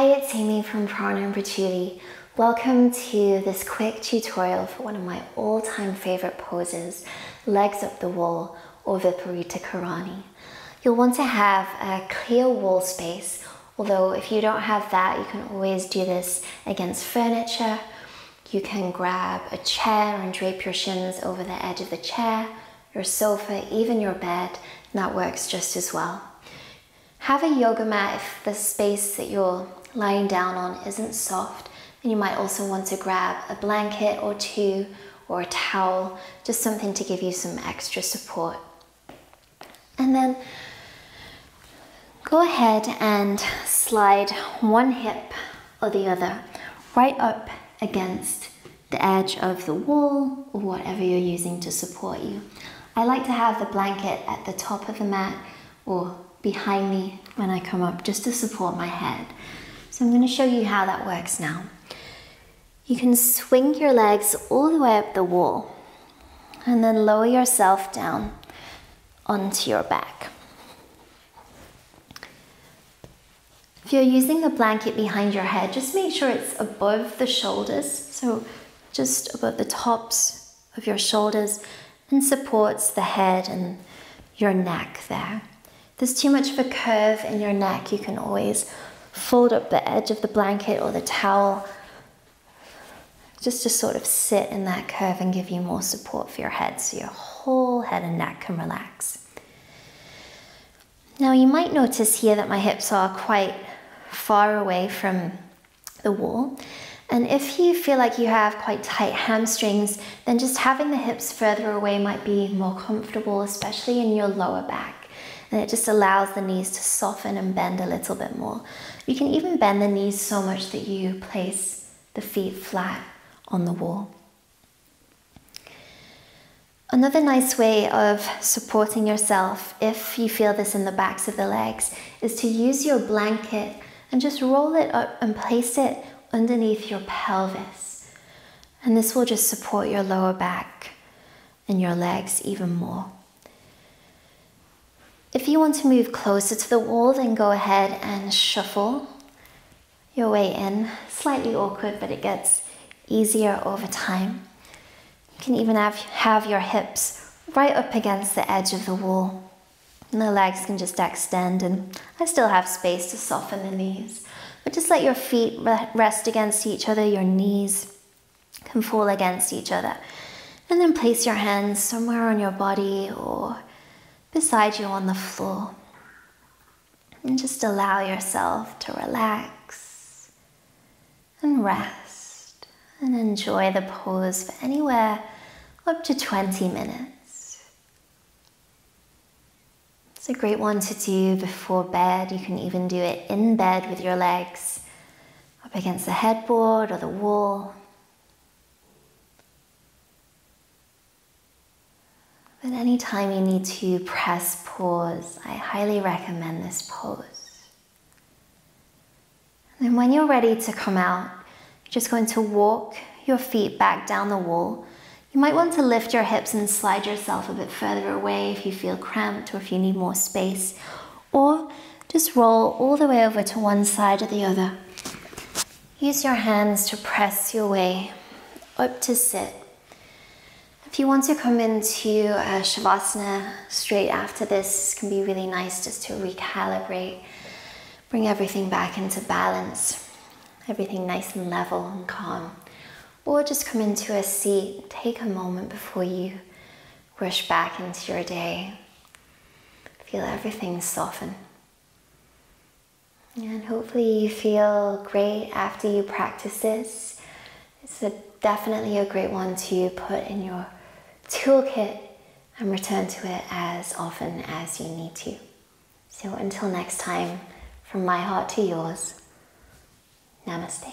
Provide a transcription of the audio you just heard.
Hi, it's Amy from Prana and Patchouli. Welcome to this quick tutorial for one of my all-time favorite poses, legs up the wall or Viparita Karani. You'll want to have a clear wall space, although if you don't have that, you can always do this against furniture. You can grab a chair and drape your shins over the edge of the chair, your sofa, even your bed, and that works just as well. Have a yoga mat if the space that you're lying down on isn't soft. And you might also want to grab a blanket or two or a towel, just something to give you some extra support. And then go ahead and slide one hip or the other right up against the edge of the wall or whatever you're using to support you. I like to have the blanket at the top of the mat or behind me when I come up just to support my head. So I'm going to show you how that works now. You can swing your legs all the way up the wall and then lower yourself down onto your back. If you're using the blanket behind your head, just make sure it's above the shoulders, so just above the tops of your shoulders and supports the head and your neck there there's too much of a curve in your neck, you can always fold up the edge of the blanket or the towel just to sort of sit in that curve and give you more support for your head so your whole head and neck can relax. Now you might notice here that my hips are quite far away from the wall. And if you feel like you have quite tight hamstrings, then just having the hips further away might be more comfortable, especially in your lower back and it just allows the knees to soften and bend a little bit more. You can even bend the knees so much that you place the feet flat on the wall. Another nice way of supporting yourself, if you feel this in the backs of the legs, is to use your blanket and just roll it up and place it underneath your pelvis. And this will just support your lower back and your legs even more. If you want to move closer to the wall, then go ahead and shuffle your way in. Slightly awkward, but it gets easier over time. You can even have, have your hips right up against the edge of the wall. And the legs can just extend, and I still have space to soften the knees. But just let your feet rest against each other, your knees can fall against each other. And then place your hands somewhere on your body or beside you on the floor. And just allow yourself to relax and rest and enjoy the pose for anywhere up to 20 minutes. It's a great one to do before bed. You can even do it in bed with your legs up against the headboard or the wall. But anytime you need to press pause, I highly recommend this pose. And then when you're ready to come out, you're just going to walk your feet back down the wall. You might want to lift your hips and slide yourself a bit further away if you feel cramped or if you need more space. Or just roll all the way over to one side or the other. Use your hands to press your way up to sit if you want to come into a Shavasana straight after this, it can be really nice just to recalibrate, bring everything back into balance, everything nice and level and calm. Or just come into a seat, take a moment before you rush back into your day. Feel everything soften. And hopefully you feel great after you practice this. It's a, definitely a great one to put in your toolkit and return to it as often as you need to. So until next time, from my heart to yours, namaste.